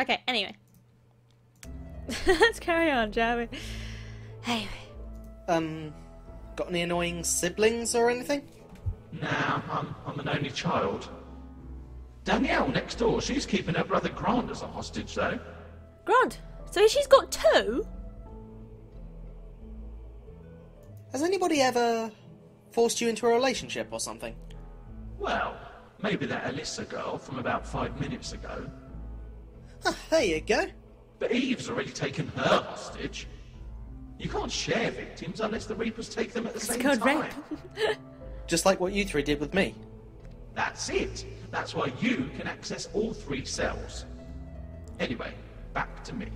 Okay, anyway. Let's carry on, shall we? Anyway. Um, got any annoying siblings or anything? Nah, I'm, I'm an only child. Danielle next door, she's keeping her brother Grant as a hostage, though. Grant, so she's got two? Has anybody ever forced you into a relationship or something? Well, maybe that Alyssa girl from about five minutes ago. Huh, there you go. But Eve's already taken her hostage. You can't share victims unless the Reapers take them at the It's same called time. rape. Just like what you three did with me. That's it. That's why you can access all three cells. Anyway, back to me.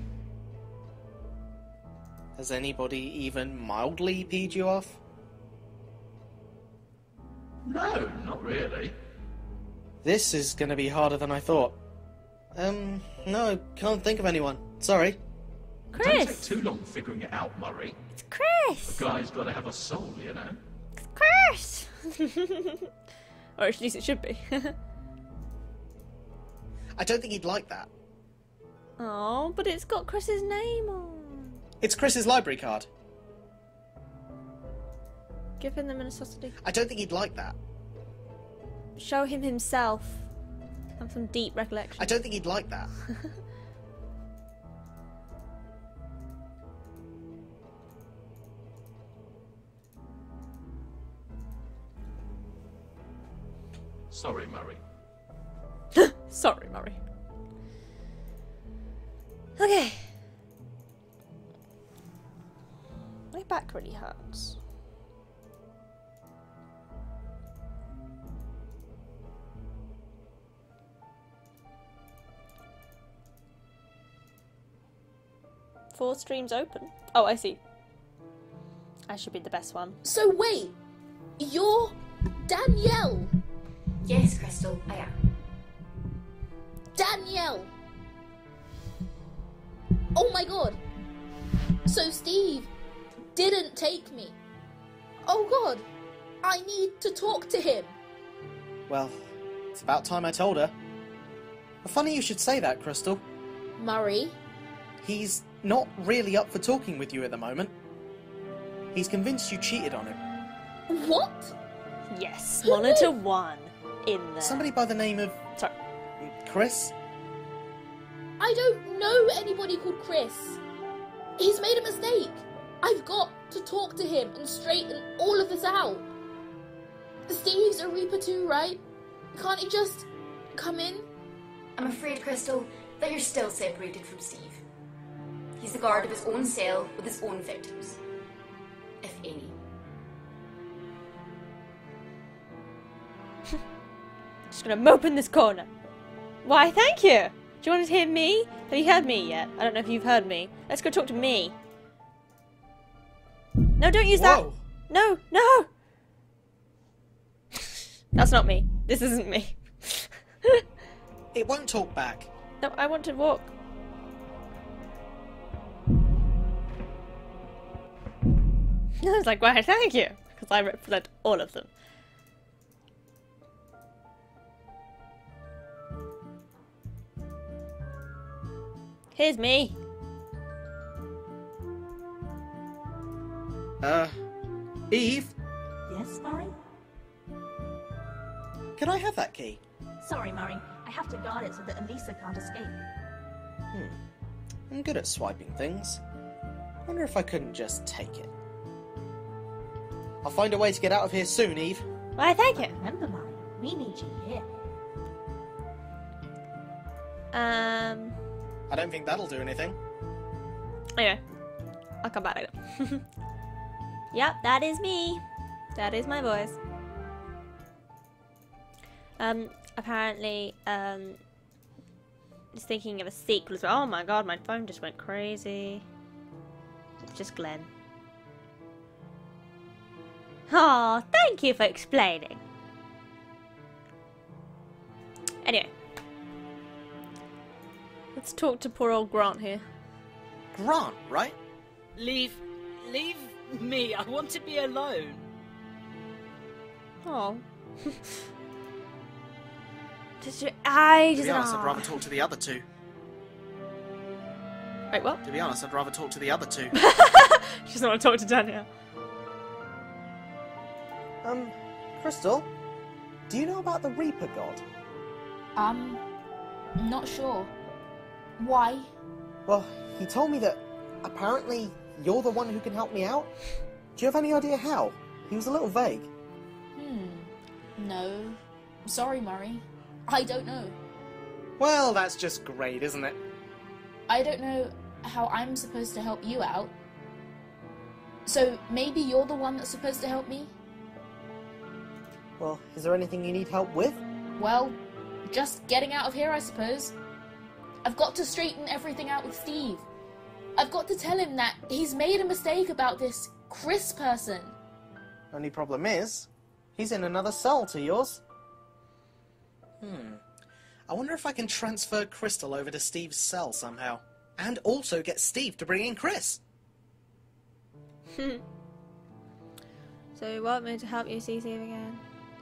Has anybody even mildly peed you off? No, not really. This is gonna be harder than I thought. Um, no, I can't think of anyone. Sorry. Chris. Don't take Chris! too long figuring it out, Murray. It's Chris! Guy's got to have a soul, you know. It's Chris! or at least it should be. I don't think he'd like that. oh, but it's got Chris's name on. It's Chris's library card. Give him the Minnesota. I don't think he'd like that. Show him himself. Have some deep recollection. I don't think he'd like that. Sorry, Murray. Sorry, Murray. Okay. My back really hurts. Four streams open. Oh, I see. I should be the best one. So wait, you're Danielle. Yes, Crystal, I am. Danielle. Oh my god. So Steve didn't take me. Oh god. I need to talk to him. Well, it's about time I told her. Funny you should say that, Crystal. Murray, He's not really up for talking with you at the moment. He's convinced you cheated on him. what? Yes, monitor one in there. Somebody by the name of Sorry. Chris? I don't know anybody called Chris. He's made a mistake. I've got to talk to him and straighten all of this out. Steve's a Reaper too, right? Can't he just come in? I'm afraid, Crystal, that you're still separated from Steve. He's the guard of his own cell with his own victims. If any. Just gonna mope in this corner. Why, thank you! Do you want to hear me? Have you heard me yet? I don't know if you've heard me. Let's go talk to me. No, don't use Whoa! that! No, no! That's not me. This isn't me. It won't talk back. no, I want to walk. I was like, why, thank you! Because I represent all of them. Here's me. Uh, Eve, Yes, Murray? can I have that key? Sorry, Murray. I have to guard it so that Elisa can't escape. Hmm. I'm good at swiping things. Wonder if I couldn't just take it. I'll find a way to get out of here soon, Eve. Why, thank you. Remember, Murray, we need you here. Um. I don't think that'll do anything. Anyway, I'll come back later. yep, that is me. That is my voice. Um, apparently, um, is thinking of a sequel as well. Oh my god, my phone just went crazy. Just Glenn. Oh, thank you for explaining. Anyway, let's talk to poor old Grant here. Grant, right? Leave. leave me. I want to be alone. Oh. Does your eye To just be honest. I'd rather talk to the other two. Wait, what? To be honest, I'd rather talk to the other two. She doesn't want to talk to Danielle. Um, Crystal, do you know about the Reaper God? Um, not sure. Why? Well, he told me that apparently you're the one who can help me out. Do you have any idea how? He was a little vague. Hmm. No. Sorry, Murray. I don't know. Well, that's just great, isn't it? I don't know how I'm supposed to help you out. So maybe you're the one that's supposed to help me? Well, is there anything you need help with? Well, just getting out of here, I suppose. I've got to straighten everything out with Steve. I've got to tell him that he's made a mistake about this Chris person. Only problem is, he's in another cell to yours. Hmm. I wonder if I can transfer Crystal over to Steve's cell somehow. And also get Steve to bring in Chris. Hmm. So you want me to help you see Steve again?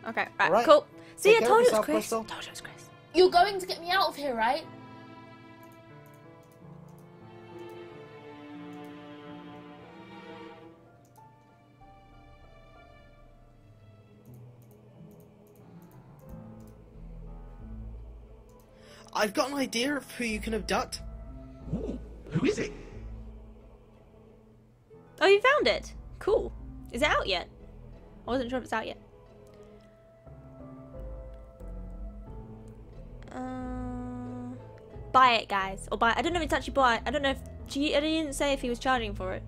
Okay, right, Alright. cool. See, Take I told you it was Chris. Crystal. Told you it was Chris. You're going to get me out of here, right? I've got an idea of who you can abduct. Ooh, who is it? Oh, you found it. Cool. Is it out yet? I wasn't sure if it's out yet. Buy it, guys, or buy. I don't know if it's actually buy. I don't know if she. I didn't say if he was charging for it,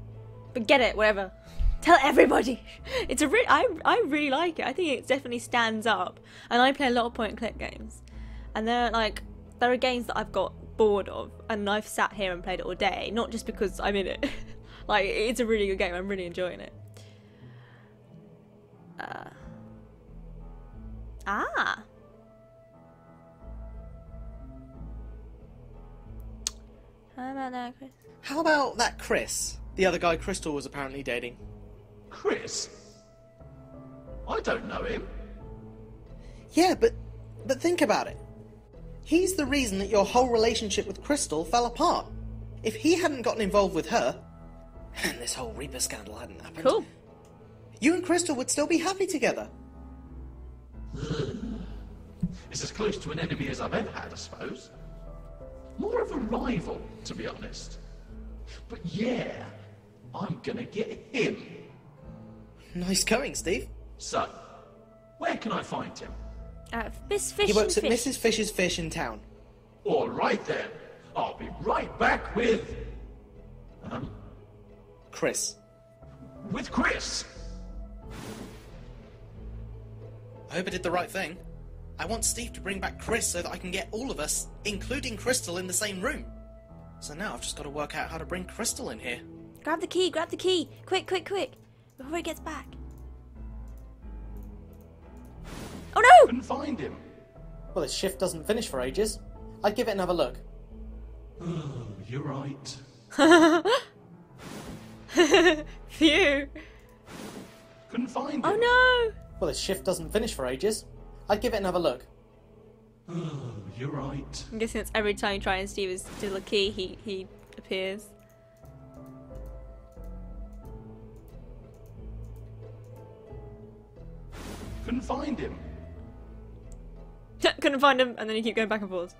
but get it, whatever. Tell everybody. It's a re- I I really like it. I think it definitely stands up. And I play a lot of point and click games, and they're like there are games that I've got bored of, and I've sat here and played it all day. Not just because I'm in it. like it's a really good game. I'm really enjoying it. Uh. Ah. About that, Chris? How about that Chris? The other guy Crystal was apparently dating. Chris? I don't know him. Yeah, but but think about it. He's the reason that your whole relationship with Crystal fell apart. If he hadn't gotten involved with her, and this whole Reaper scandal hadn't happened, Cool. you and Crystal would still be happy together. Hmm. It's as close to an enemy as I've ever had, I suppose. More of a rival, to be honest. But yeah, I'm gonna get him. Nice going, Steve. So, where can I find him? Uh, Miss Fish He works at Fish. Mrs. Fisher's Fish in town. All right then. I'll be right back with. Um, Chris. with Chris. I hope I did the right thing. I want Steve to bring back Chris so that I can get all of us, including Crystal, in the same room. So now I've just got to work out how to bring Crystal in here. Grab the key, grab the key. Quick, quick, quick. Before he gets back. Oh no! Couldn't find him. Well, his shift doesn't finish for ages. I'd give it another look. Oh, you're right. Phew. Couldn't find oh, him. Oh no! Well, his shift doesn't finish for ages. I'd give it another look. Oh, you're right. I'm guessing it's every time you try and steal his steal a key, he, he appears. Couldn't find him. Couldn't find him, and then you keep going back and forth.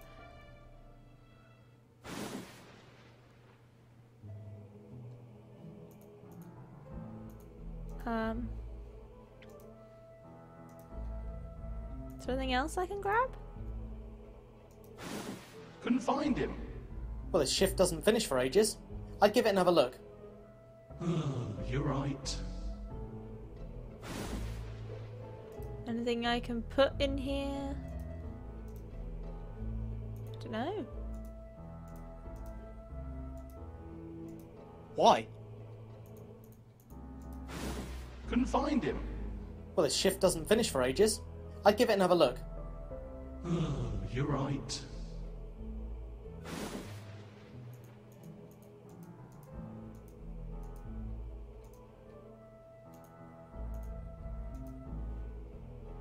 Um. Is there anything else I can grab? Couldn't find him. Well, his shift doesn't finish for ages. I'd give it another look. Oh, you're right. Anything I can put in here? I Don't know. Why? Couldn't find him. Well, his shift doesn't finish for ages. I'd give it another look. Oh, you're right.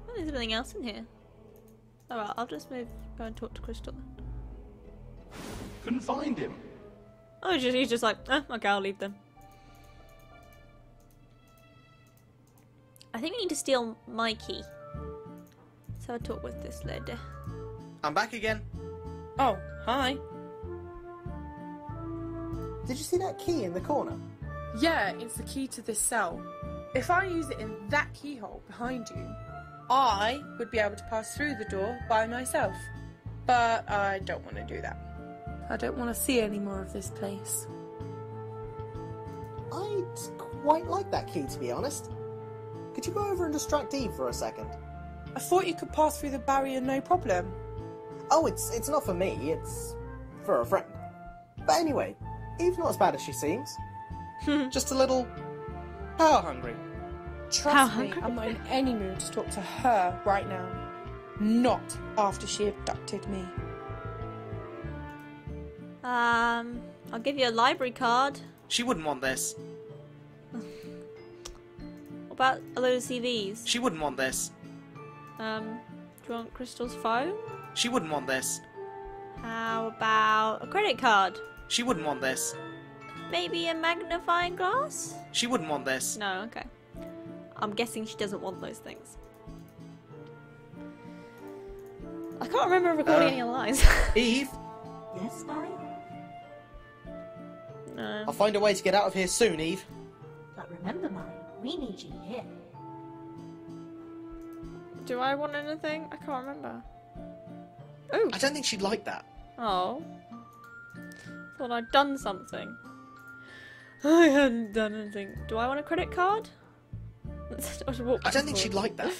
Oh, there's anything else in here. Alright, I'll just move, go and talk to Crystal. Couldn't find him. Oh, he's just, he's just like, eh, okay, I'll leave them. I think we need to steal my key. Let's have a talk with this lady. I'm back again. Oh, hi. Did you see that key in the corner? Yeah, it's the key to this cell. If I use it in that keyhole behind you, I would be able to pass through the door by myself. But I don't want to do that. I don't want to see any more of this place. I'd quite like that key, to be honest. Could you go over and distract Eve for a second? I thought you could pass through the barrier no problem. Oh, it's it's not for me. It's for a friend. But anyway, Eve's not as bad as she seems. Just a little power hungry. Trust How me, hungry? I'm not in any mood to talk to her right now. Not after she abducted me. Um, I'll give you a library card. She wouldn't want this. What about a load of CVs? She wouldn't want this. Um, do you want Crystal's phone? She wouldn't want this. How about a credit card? She wouldn't want this. Maybe a magnifying glass? She wouldn't want this. No, okay. I'm guessing she doesn't want those things. I can't remember recording Uh. any lines. Eve, Yes, Murray? no. I'll find a way to get out of here soon, Eve. But remember, Murray, we need you here. Do I want anything? I can't remember. Oh, I don't think she'd like that. oh. Thought I'd done something. I hadn't done anything. Do I want a credit card? Let's walk I don't and think she'd like that.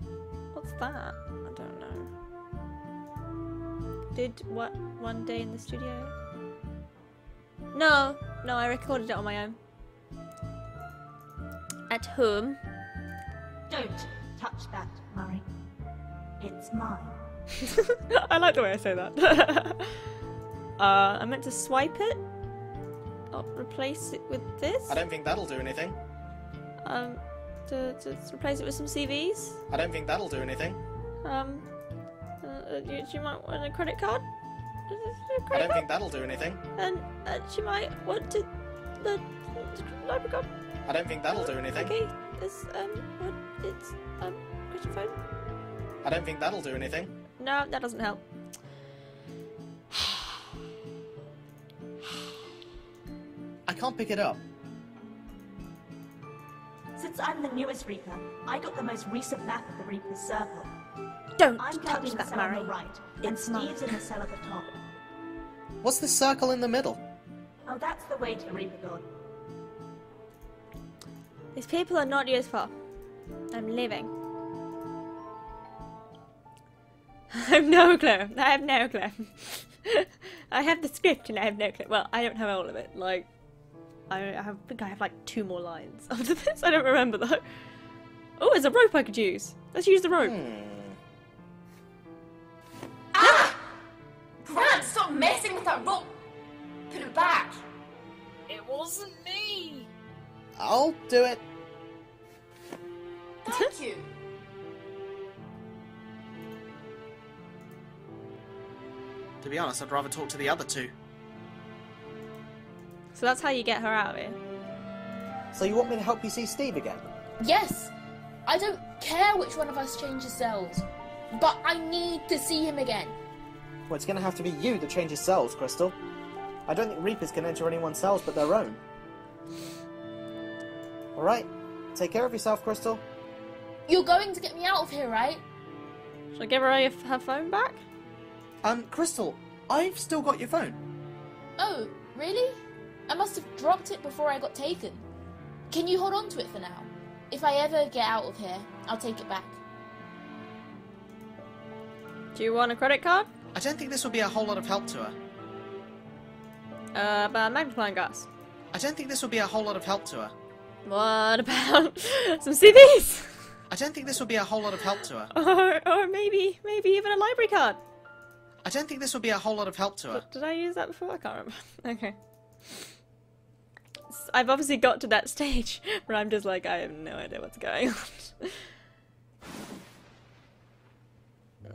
What's that? I don't know. Did what one day in the studio? No, no, I recorded it on my own. At home. Don't touch that, Murray. It's mine. I like the way I say that. uh, I meant to swipe it. I'll replace it with this. I don't think that'll do anything. Um, to, to replace it with some CVs. I don't think that'll do anything. Um, uh, you, you might want a credit card. A I credit don't card? think that'll do anything. And uh, she might want to the library card. I don't think that'll do anything. Okay, this um, it's um, Christian phone. I don't think that'll do anything. No, that doesn't help. I can't pick it up. Since I'm the newest Reaper, I got the most recent map of the Reaper's Circle. Don't I'm touch guarding the that, cell on Murray. the right, It's mine. Steve's in the cell at the top. What's the circle in the middle? Oh, that's the way to Reaper God. These people are not useful. I'm leaving. I have no clue. I have no clue. I have the script and I have no clue. Well, I don't have all of it. Like, I, I think I have like two more lines after this. I don't remember though. Oh, there's a rope I could use. Let's use the rope. Ah! Grant, stop messing with that rope! Put it back! It wasn't me. I'll do it. Thank you! To be honest, I'd rather talk to the other two. So that's how you get her out of here. So you want me to help you see Steve again? Yes! I don't care which one of us changes cells, but I need to see him again. Well, it's gonna have to be you that changes cells, Crystal. I don't think Reapers can enter anyone's cells but their own. Alright, take care of yourself, Crystal. You're going to get me out of here, right? Should I give her her, her phone back? Um, Crystal, I've still got your phone. Oh, really? I must have dropped it before I got taken. Can you hold on to it for now? If I ever get out of here, I'll take it back. Do you want a credit card? I don't think this will be a whole lot of help to her. Uh, about magnifying glass. I don't think this will be a whole lot of help to her. What about some CDs? I don't think this will be a whole lot of help to her. Or, or maybe, maybe even a library card. I don't think this will be a whole lot of help to her. Did I use that before? I can't remember. Okay. I've obviously got to that stage where I'm just like, I have no idea what's going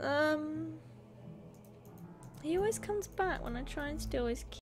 on. um, he always comes back when I try and steal his key.